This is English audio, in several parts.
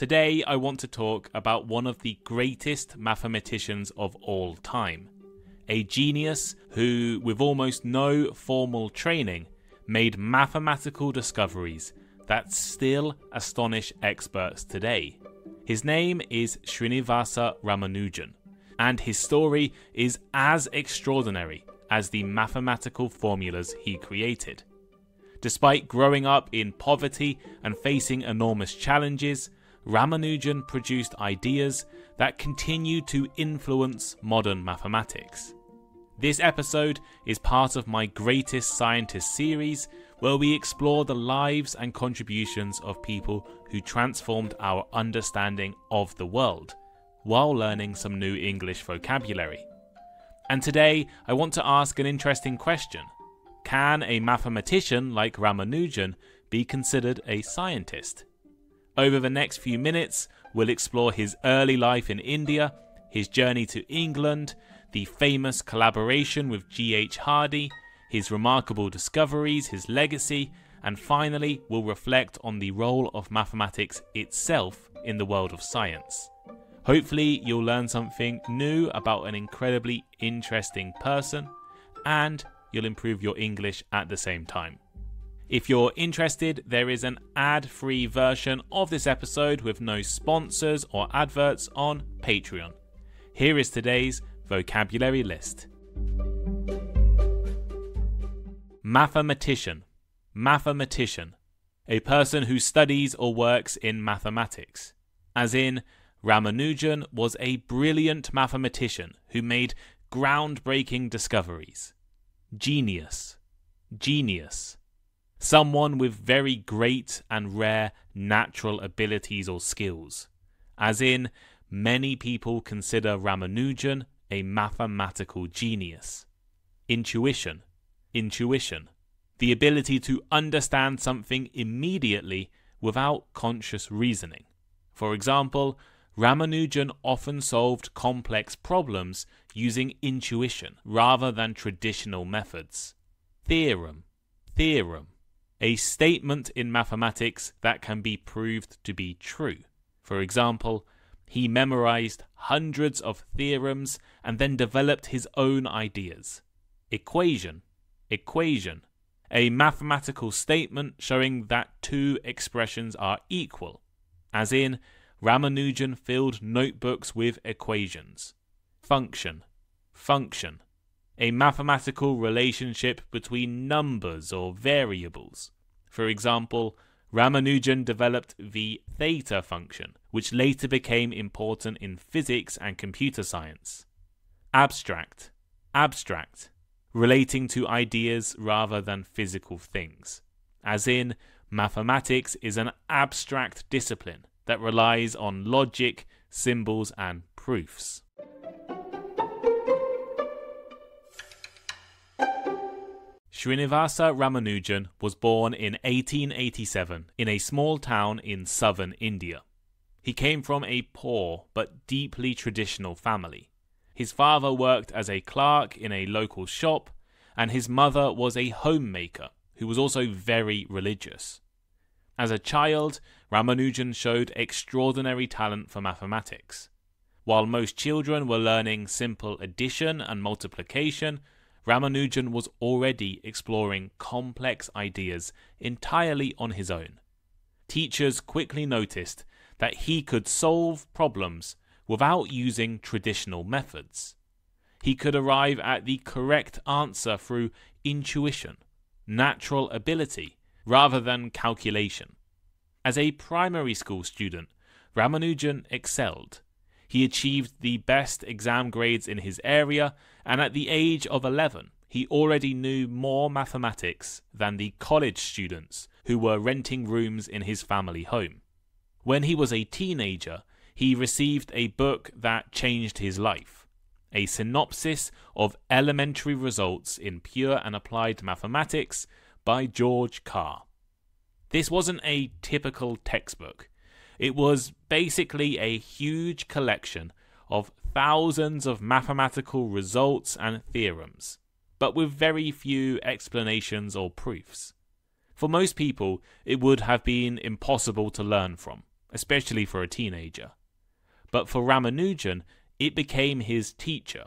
Today, I want to talk about one of the greatest mathematicians of all time. A genius who, with almost no formal training, made mathematical discoveries that still astonish experts today. His name is Srinivasa Ramanujan, and his story is as extraordinary as the mathematical formulas he created. Despite growing up in poverty and facing enormous challenges, Ramanujan produced ideas that continue to influence modern mathematics. This episode is part of my Greatest Scientists series, where we explore the lives and contributions of people who transformed our understanding of the world, while learning some new English vocabulary. And today, I want to ask an interesting question Can a mathematician like Ramanujan be considered a scientist? Over the next few minutes, we'll explore his early life in India, his journey to England, the famous collaboration with G.H. Hardy, his remarkable discoveries, his legacy, and finally, we'll reflect on the role of mathematics itself in the world of science. Hopefully, you'll learn something new about an incredibly interesting person, and you'll improve your English at the same time. If you're interested, there is an ad free version of this episode with no sponsors or adverts on Patreon. Here is today's vocabulary list. Mathematician, mathematician, a person who studies or works in mathematics, as in, Ramanujan was a brilliant mathematician who made groundbreaking discoveries. Genius, genius someone with very great and rare natural abilities or skills. As in, many people consider Ramanujan a mathematical genius. Intuition. Intuition. The ability to understand something immediately without conscious reasoning. For example, Ramanujan often solved complex problems using intuition rather than traditional methods. Theorem. Theorem a statement in mathematics that can be proved to be true. For example, he memorized hundreds of theorems and then developed his own ideas. Equation, equation, a mathematical statement showing that two expressions are equal, as in, Ramanujan filled notebooks with equations. Function, function, a mathematical relationship between numbers or variables. For example, Ramanujan developed the theta function, which later became important in physics and computer science. Abstract, abstract, relating to ideas rather than physical things. As in, mathematics is an abstract discipline that relies on logic, symbols, and proofs. Srinivasa Ramanujan was born in 1887 in a small town in southern India. He came from a poor but deeply traditional family. His father worked as a clerk in a local shop, and his mother was a homemaker who was also very religious. As a child, Ramanujan showed extraordinary talent for mathematics. While most children were learning simple addition and multiplication, Ramanujan was already exploring complex ideas entirely on his own. Teachers quickly noticed that he could solve problems without using traditional methods. He could arrive at the correct answer through intuition, natural ability, rather than calculation. As a primary school student, Ramanujan excelled he achieved the best exam grades in his area, and at the age of 11, he already knew more mathematics than the college students who were renting rooms in his family home. When he was a teenager, he received a book that changed his life a synopsis of elementary results in pure and applied mathematics by George Carr. This wasn't a typical textbook. It was basically a huge collection of thousands of mathematical results and theorems, but with very few explanations or proofs. For most people, it would have been impossible to learn from. especially for a teenager. But for Ramanujan, it became his teacher.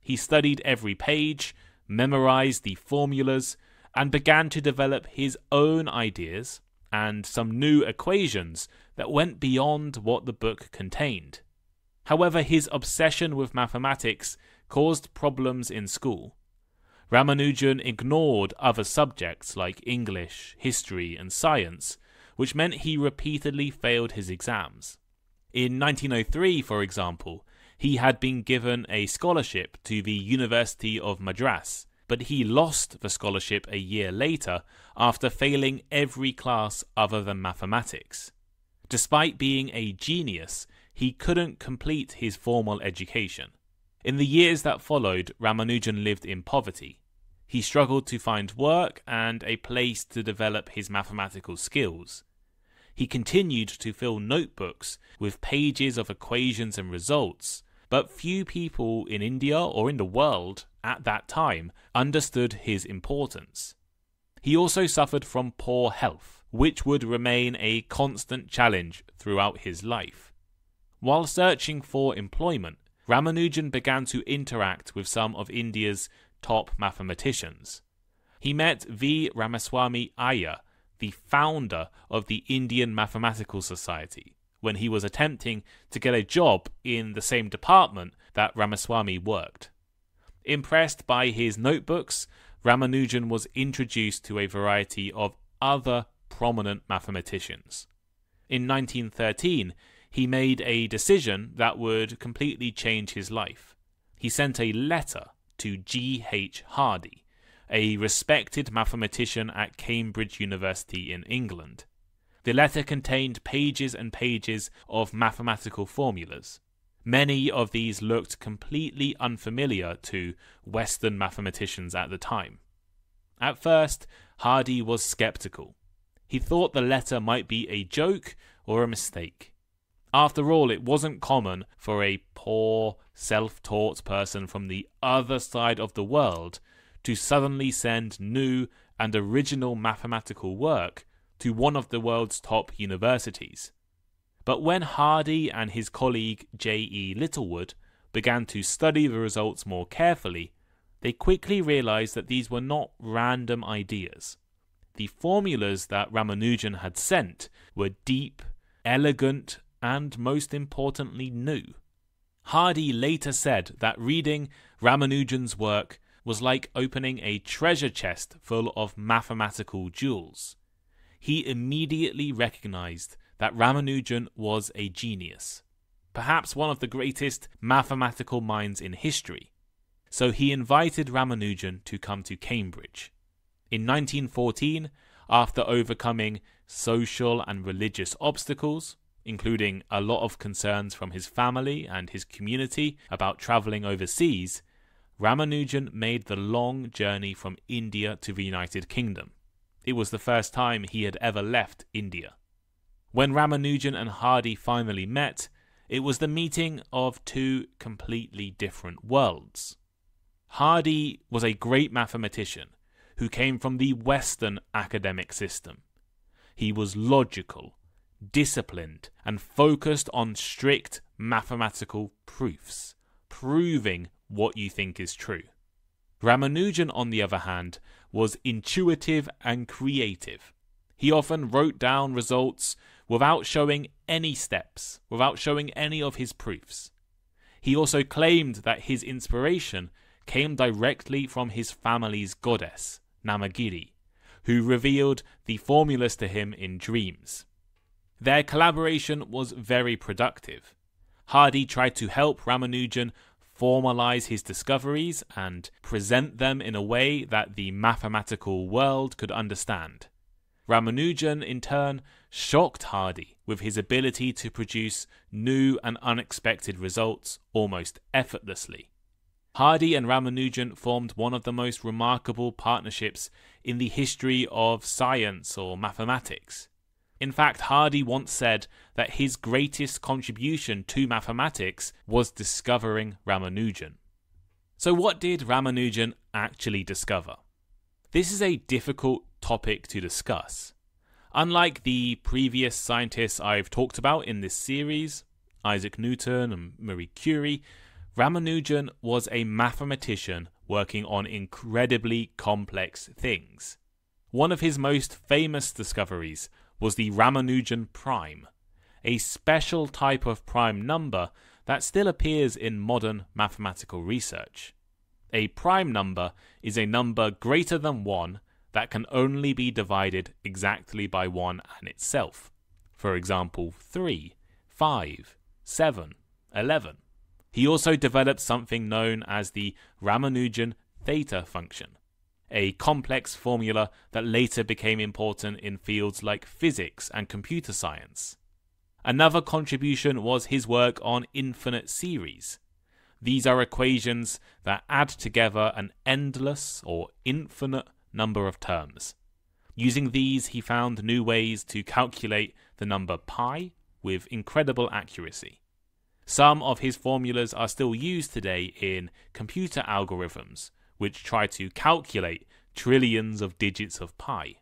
He studied every page, memorized the formulas, and began to develop his own ideas and some new equations that went beyond what the book contained. However, his obsession with mathematics caused problems in school. Ramanujan ignored other subjects like English, history, and science, which meant he repeatedly failed his exams. In 1903, for example, he had been given a scholarship to the University of Madras, but he lost the scholarship a year later after failing every class other than mathematics. Despite being a genius, he couldn't complete his formal education. In the years that followed, Ramanujan lived in poverty. He struggled to find work and a place to develop his mathematical skills. He continued to fill notebooks with pages of equations and results, but few people in India or in the world at that time understood his importance. He also suffered from poor health, which would remain a constant challenge throughout his life. While searching for employment, Ramanujan began to interact with some of India's top mathematicians. He met V. Ramaswamy Iyer, the founder of the Indian Mathematical Society, when he was attempting to get a job in the same department that Ramaswamy worked. Impressed by his notebooks, Ramanujan was introduced to a variety of other prominent mathematicians. In 1913, he made a decision that would completely change his life. He sent a letter to G. H. Hardy, a respected mathematician at Cambridge University in England. The letter contained pages and pages of mathematical formulas. Many of these looked completely unfamiliar to Western mathematicians at the time. At first, Hardy was skeptical. He thought the letter might be a joke or a mistake. After all, it wasn't common for a poor, self taught person from the other side of the world to suddenly send new and original mathematical work to one of the world's top universities. But when Hardy and his colleague J. E. Littlewood began to study the results more carefully, they quickly realized that these were not random ideas. The formulas that Ramanujan had sent were deep, elegant, and most importantly, new. Hardy later said that reading Ramanujan's work was like opening a treasure chest full of mathematical jewels. He immediately recognized that Ramanujan was a genius, perhaps one of the greatest mathematical minds in history. So he invited Ramanujan to come to Cambridge. In 1914, after overcoming social and religious obstacles, including a lot of concerns from his family and his community about traveling overseas, Ramanujan made the long journey from India to the United Kingdom. It was the first time he had ever left India. When Ramanujan and Hardy finally met, it was the meeting of two completely different worlds. Hardy was a great mathematician who came from the Western academic system. He was logical, disciplined, and focused on strict mathematical proofs, proving what you think is true. Ramanujan, on the other hand, was intuitive and creative. He often wrote down results without showing any steps, without showing any of his proofs. He also claimed that his inspiration came directly from his family's goddess, Namagiri, who revealed the formulas to him in dreams. Their collaboration was very productive. Hardy tried to help Ramanujan formalize his discoveries and present them in a way that the mathematical world could understand. Ramanujan, in turn, shocked Hardy with his ability to produce new and unexpected results almost effortlessly. Hardy and Ramanujan formed one of the most remarkable partnerships in the history of science or mathematics. In fact, Hardy once said that his greatest contribution to mathematics was discovering Ramanujan. So, what did Ramanujan actually discover? This is a difficult topic to discuss. Unlike the previous scientists I've talked about in this series, Isaac Newton and Marie Curie, Ramanujan was a mathematician working on incredibly complex things. One of his most famous discoveries was the Ramanujan prime, a special type of prime number that still appears in modern mathematical research. A prime number is a number greater than 1 that can only be divided exactly by 1 and itself. For example, 3, 5, 7, 11. He also developed something known as the Ramanujan theta function, a complex formula that later became important in fields like physics and computer science. Another contribution was his work on infinite series. These are equations that add together an endless or infinite number of terms. Using these, he found new ways to calculate the number pi with incredible accuracy. Some of his formulas are still used today in computer algorithms, which try to calculate trillions of digits of pi.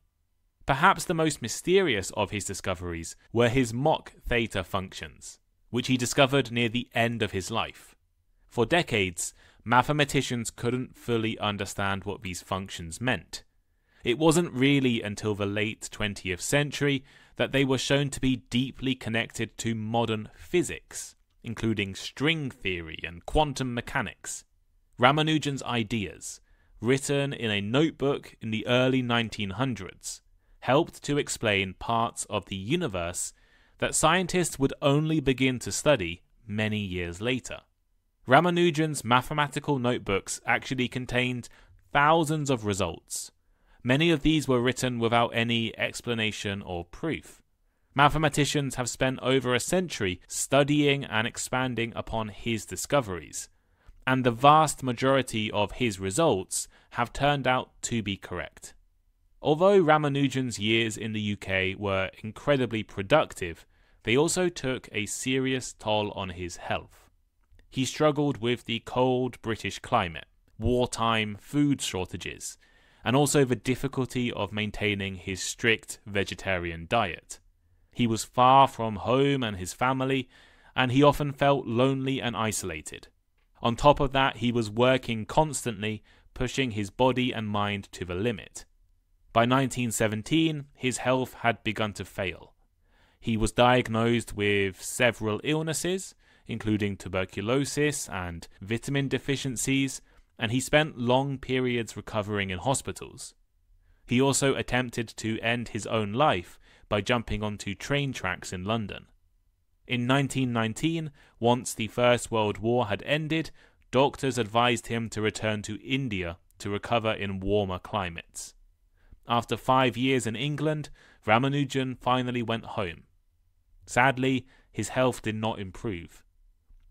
Perhaps the most mysterious of his discoveries were his mock theta functions, which he discovered near the end of his life. For decades, mathematicians couldn't fully understand what these functions meant. It wasn't really until the late 20th century that they were shown to be deeply connected to modern physics, including string theory and quantum mechanics. Ramanujan's ideas, written in a notebook in the early 1900s, helped to explain parts of the universe that scientists would only begin to study many years later. Ramanujan's mathematical notebooks actually contained thousands of results. Many of these were written without any explanation or proof. Mathematicians have spent over a century studying and expanding upon his discoveries, and the vast majority of his results have turned out to be correct. Although Ramanujan's years in the UK were incredibly productive, they also took a serious toll on his health he struggled with the cold British climate, wartime food shortages, and also the difficulty of maintaining his strict vegetarian diet. He was far from home and his family, and he often felt lonely and isolated. On top of that, he was working constantly, pushing his body and mind to the limit. By 1917, his health had begun to fail. He was diagnosed with several illnesses, including tuberculosis and vitamin deficiencies, and he spent long periods recovering in hospitals. He also attempted to end his own life by jumping onto train tracks in London. In 1919, once the First World War had ended, doctors advised him to return to India to recover in warmer climates. After five years in England, Ramanujan finally went home. Sadly, his health did not improve.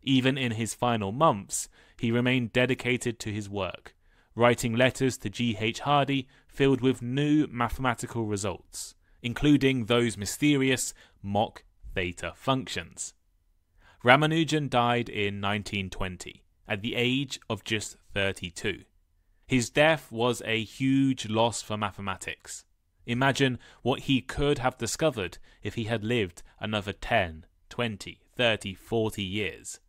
Even in his final months, he remained dedicated to his work, writing letters to G. H. Hardy filled with new mathematical results, including those mysterious mock theta functions. Ramanujan died in 1920 at the age of just 32. His death was a huge loss for mathematics. Imagine what he could have discovered if he had lived another 10, 20, 30, 40 years.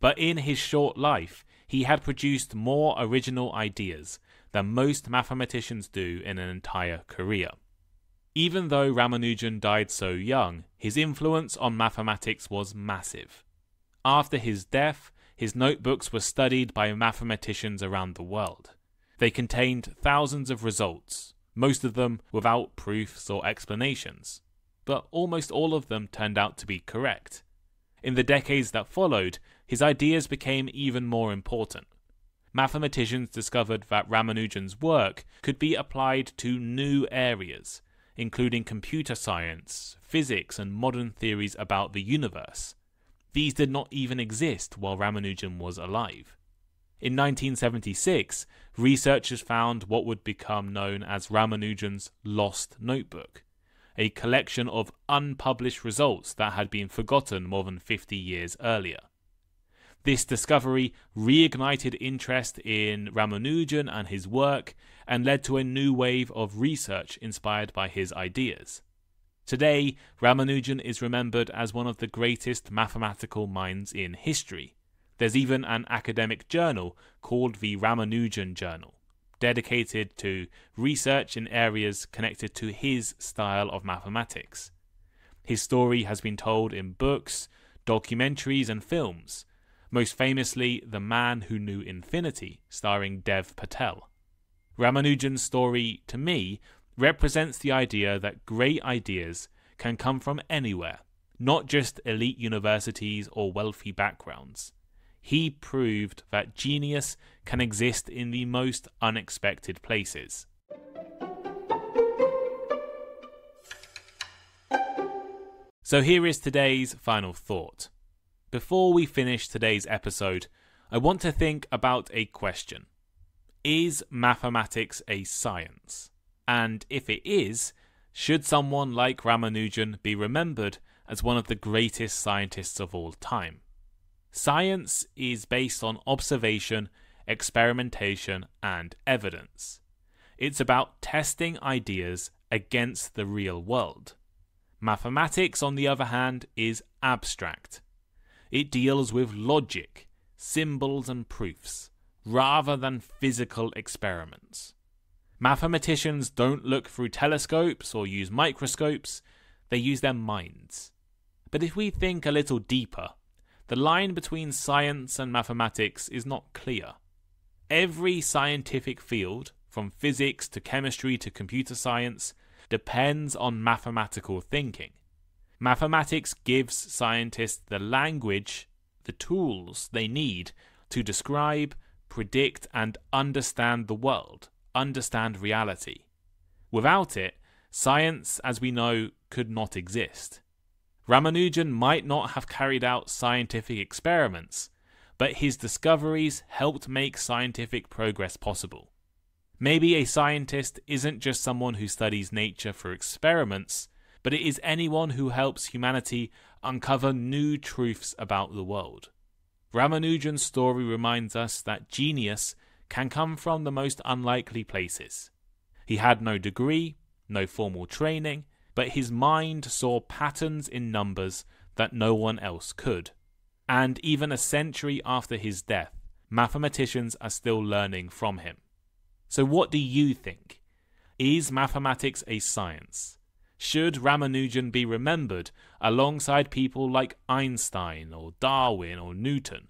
But in his short life, he had produced more original ideas than most mathematicians do in an entire career. Even though Ramanujan died so young, his influence on mathematics was massive. After his death, his notebooks were studied by mathematicians around the world. They contained thousands of results, most of them without proofs or explanations, but almost all of them turned out to be correct. In the decades that followed, his ideas became even more important. Mathematicians discovered that Ramanujan's work could be applied to new areas, including computer science, physics, and modern theories about the universe. These did not even exist while Ramanujan was alive. In 1976, researchers found what would become known as Ramanujan's Lost Notebook, a collection of unpublished results that had been forgotten more than 50 years earlier. This discovery reignited interest in Ramanujan and his work and led to a new wave of research inspired by his ideas. Today, Ramanujan is remembered as one of the greatest mathematical minds in history. There's even an academic journal called the Ramanujan Journal, dedicated to research in areas connected to his style of mathematics. His story has been told in books, documentaries, and films, most famously The Man Who Knew Infinity, starring Dev Patel. Ramanujan's story, to me, represents the idea that great ideas can come from anywhere, not just elite universities or wealthy backgrounds. He proved that genius can exist in the most unexpected places. So here is today's final thought. Before we finish today's episode, I want to think about a question. Is mathematics a science? And if it is, should someone like Ramanujan be remembered as one of the greatest scientists of all time? Science is based on observation, experimentation, and evidence. It's about testing ideas against the real world. Mathematics, on the other hand, is abstract. It deals with logic, symbols, and proofs, rather than physical experiments. Mathematicians don't look through telescopes or use microscopes, they use their minds. But if we think a little deeper, the line between science and mathematics is not clear. Every scientific field, from physics to chemistry to computer science, depends on mathematical thinking. Mathematics gives scientists the language, the tools they need to describe, predict, and understand the world understand reality. Without it, science, as we know, could not exist. Ramanujan might not have carried out scientific experiments, but his discoveries helped make scientific progress possible. Maybe a scientist isn't just someone who studies nature for experiments, but it is anyone who helps humanity uncover new truths about the world. Ramanujan's story reminds us that genius can come from the most unlikely places. He had no degree, no formal training, but his mind saw patterns in numbers that no one else could. And even a century after his death, mathematicians are still learning from him. So, what do you think? Is mathematics a science? Should Ramanujan be remembered alongside people like Einstein or Darwin or Newton?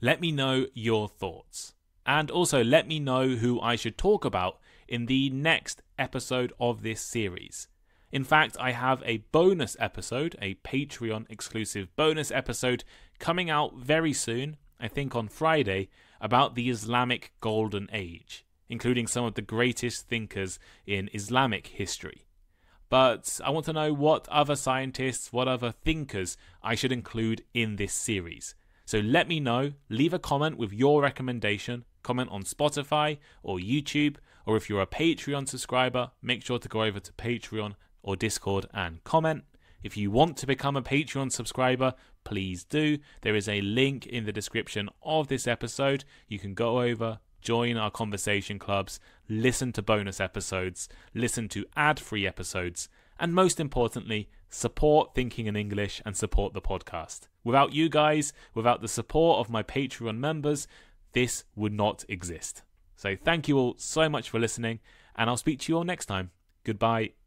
Let me know your thoughts. And also let me know who I should talk about in the next episode of this series. In fact, I have a bonus episode, a Patreon exclusive bonus episode coming out very soon, I think on Friday, about the Islamic Golden Age, including some of the greatest thinkers in Islamic history. But I want to know what other scientists, what other thinkers I should include in this series. So let me know, leave a comment with your recommendation, comment on Spotify or YouTube, or if you're a Patreon subscriber, make sure to go over to Patreon or Discord and comment. If you want to become a Patreon subscriber, please do. There is a link in the description of this episode. You can go over, join our conversation clubs, listen to bonus episodes, listen to ad free episodes, and most importantly, support Thinking in English and support the podcast. Without you guys, without the support of my Patreon members, this would not exist. So thank you all so much for listening, and I'll speak to you all next time. Goodbye.